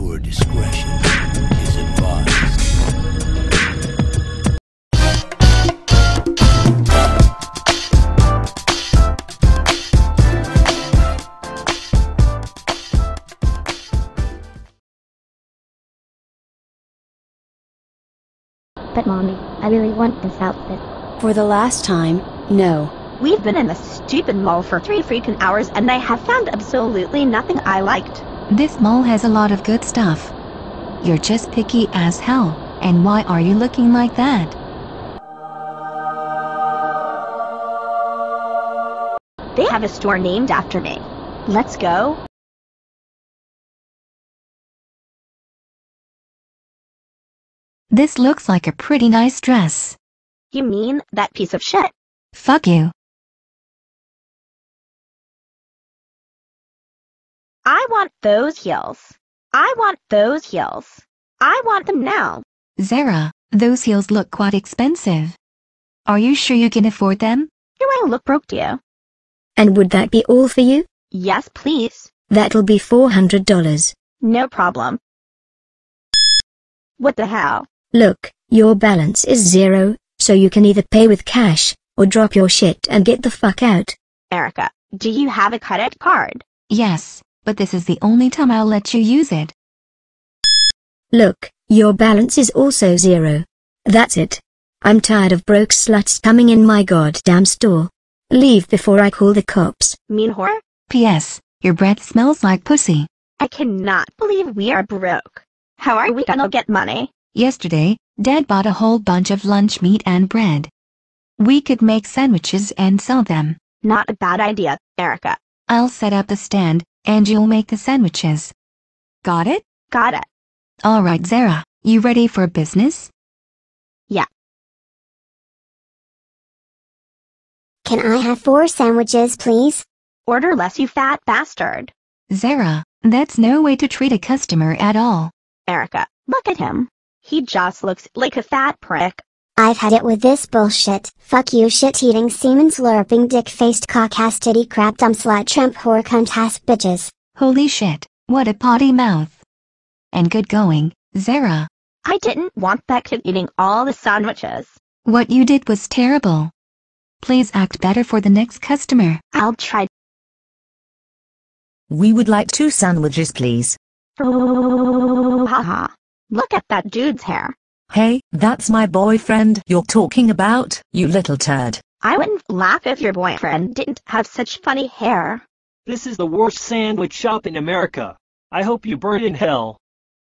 Viewer discretion is advised. But mommy, I really want this outfit. For the last time, no. We've been in the stupid mall for three freaking hours and I have found absolutely nothing I liked. This mall has a lot of good stuff. You're just picky as hell, and why are you looking like that? They have a store named after me. Let's go. This looks like a pretty nice dress. You mean that piece of shit? Fuck you. I want those heels. I want those heels. I want them now. Zara, those heels look quite expensive. Are you sure you can afford them? Do I look broke to you? And would that be all for you? Yes, please. That'll be $400. No problem. What the hell? Look, your balance is zero, so you can either pay with cash, or drop your shit and get the fuck out. Erika, do you have a credit card? Yes, but this is the only time I'll let you use it. Look, your balance is also zero. That's it. I'm tired of broke sluts coming in my goddamn store. Leave before I call the cops. Mean whore? P.S. Your breath smells like pussy. I cannot believe we are broke. How are we gonna get money? Yesterday, Dad bought a whole bunch of lunch meat and bread. We could make sandwiches and sell them. Not a bad idea, Erika. I'll set up the stand, and you'll make the sandwiches. Got it? Got it. Alright Zara, you ready for business? Yeah. Can I have four sandwiches, please? Order less, you fat bastard. Zara, that's no way to treat a customer at all. Erika, look at him. He just looks like a fat prick. I've had it with this bullshit. Fuck you shit-eating semen slurping dick-faced cock-ass titty crap dumb slut tramp whore cunt ass bitches. Holy shit, what a potty mouth. And good going, Zara. I didn't want that kid eating all the sandwiches. What you did was terrible. Please act better for the next customer. I'll try. We would like two sandwiches, please. Haha. Look at that dude's hair. Hey, that's my boyfriend you're talking about, you little turd. I wouldn't laugh if your boyfriend didn't have such funny hair. This is the worst sandwich shop in America. I hope you burn in hell.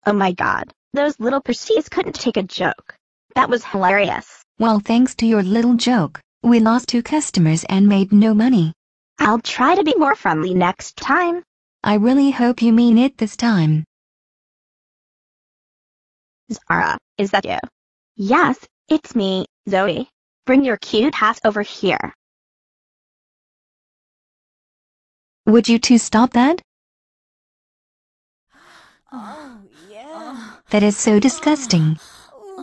Oh my god, those little pussies couldn't take a joke. That was hilarious. Well, thanks to your little joke, we lost two customers and made no money. I'll try to be more friendly next time. I really hope you mean it this time. Zara, is that you? Yes, it's me, Zoe. Bring your cute ass over here. Would you two stop that? Oh, yeah. That is so disgusting.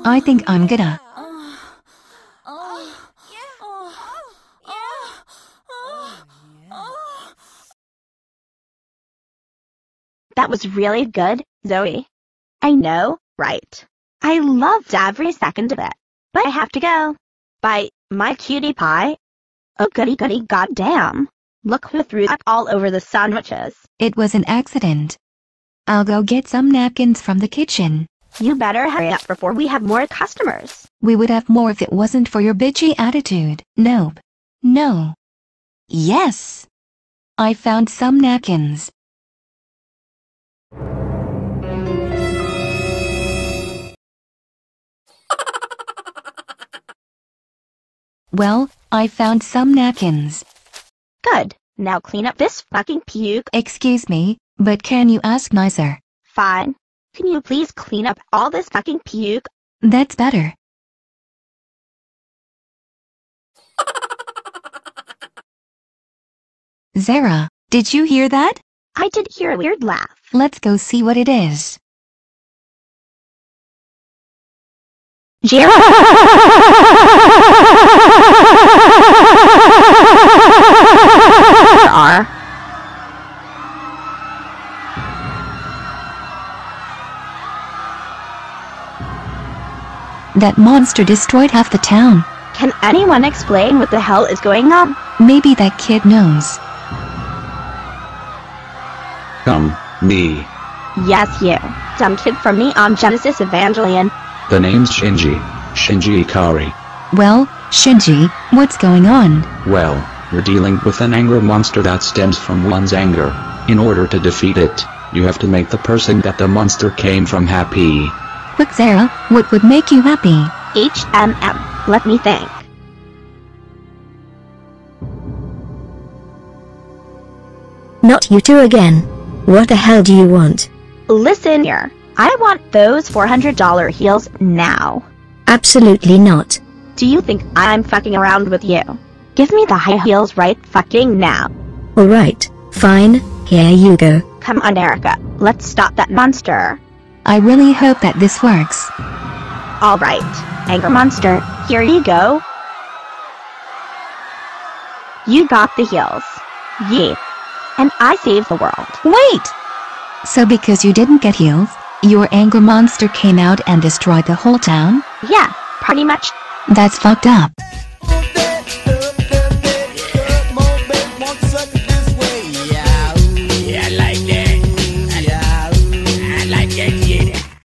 I think I'm gonna. That was really good, Zoe. I know, right? I loved every second of it. But I have to go. Bye, my cutie pie. Oh goody goody goddamn. Look who threw that all over the sandwiches. It was an accident. I'll go get some napkins from the kitchen. You better hurry up before we have more customers. We would have more if it wasn't for your bitchy attitude. Nope. No. Yes. I found some napkins. Well, I found some napkins. Good. Now clean up this fucking puke. Excuse me, but can you ask nicer? Fine. Can you please clean up all this fucking puke? That's better. Zara, did you hear that? I did hear a weird laugh. Let's go see what it is. Yeah. That monster destroyed half the town. Can anyone explain what the hell is going on? Maybe that kid knows. Come, me. Yes, you. Some kid from Neon Genesis Evangelion. The name's Shinji. Shinji Ikari. Well, Shinji, what's going on? Well, you're dealing with an anger monster that stems from one's anger. In order to defeat it, you have to make the person that the monster came from happy. Quick Zara, what would make you happy? HMM. Let me think. Not you two again. What the hell do you want? Listen here. I want those $400 heels now. Absolutely not. Do you think I'm fucking around with you? Give me the high heels right fucking now. Alright, fine, here you go. Come on, Erika. Let's stop that monster. I really hope that this works. Alright. Anger monster, here you go. You got the heels. Yeet. And I saved the world. Wait! So because you didn't get heels, your anger monster came out and destroyed the whole town? Yeah, pretty much. That's fucked up.